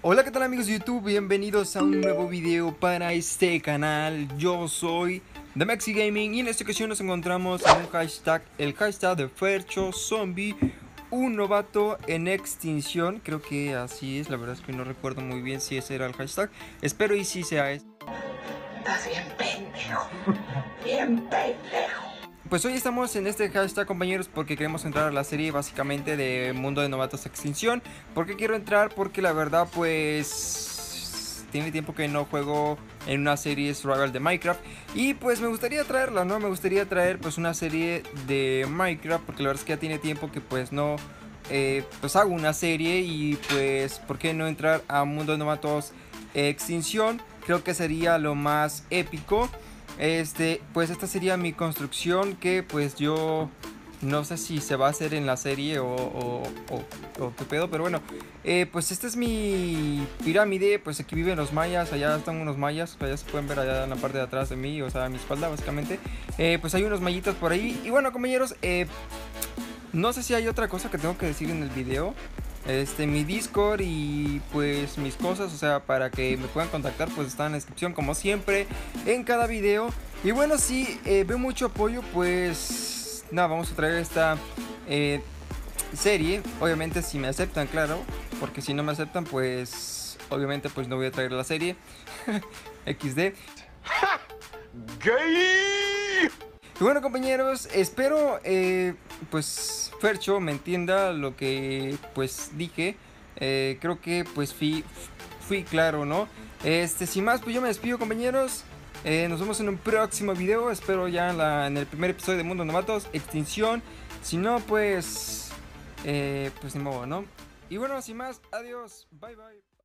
Hola qué tal amigos de YouTube, bienvenidos a un nuevo video para este canal. Yo soy The Mexi Gaming y en esta ocasión nos encontramos en un hashtag El hashtag de Fercho Zombie Un novato en extinción. Creo que así es, la verdad es que no recuerdo muy bien si ese era el hashtag. Espero y si sea este Estás bien pendejo, bien pues hoy estamos en este hashtag compañeros porque queremos entrar a la serie básicamente de Mundo de Novatos Extinción. ¿Por qué quiero entrar? Porque la verdad pues tiene tiempo que no juego en una serie survival de Minecraft y pues me gustaría traerla, ¿no? Me gustaría traer pues una serie de Minecraft porque la verdad es que ya tiene tiempo que pues no eh, pues hago una serie y pues ¿por qué no entrar a Mundo de Novatos Extinción? Creo que sería lo más épico. Este, pues esta sería mi construcción que pues yo no sé si se va a hacer en la serie o, o, qué pedo, pero bueno, eh, pues esta es mi pirámide, pues aquí viven los mayas, allá están unos mayas, allá se pueden ver allá en la parte de atrás de mí, o sea, a mi espalda básicamente, eh, pues hay unos mayitas por ahí, y bueno compañeros, eh, no sé si hay otra cosa que tengo que decir en el video, este, mi Discord y pues mis cosas, o sea, para que me puedan contactar, pues está en la descripción como siempre, en cada video. Y bueno, si eh, veo mucho apoyo, pues nada, vamos a traer esta eh, serie. Obviamente si me aceptan, claro, porque si no me aceptan, pues obviamente pues no voy a traer la serie. XD. Y bueno compañeros, espero eh, pues Fercho me entienda lo que pues dije. Eh, creo que pues fui, claro, ¿no? Este, sin más, pues yo me despido compañeros. Eh, nos vemos en un próximo video. Espero ya en el primer episodio de Mundo Novatos, Extinción. Si no, pues... pues ni modo, ¿no? Y bueno, sin más, adiós. Bye bye.